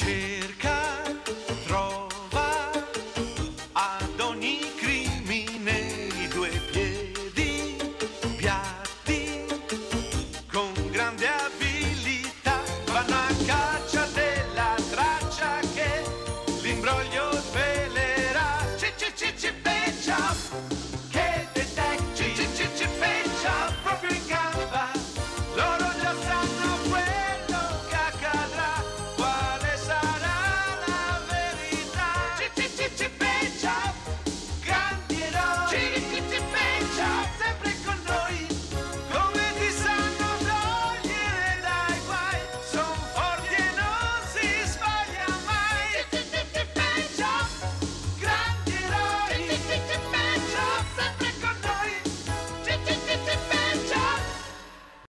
chair.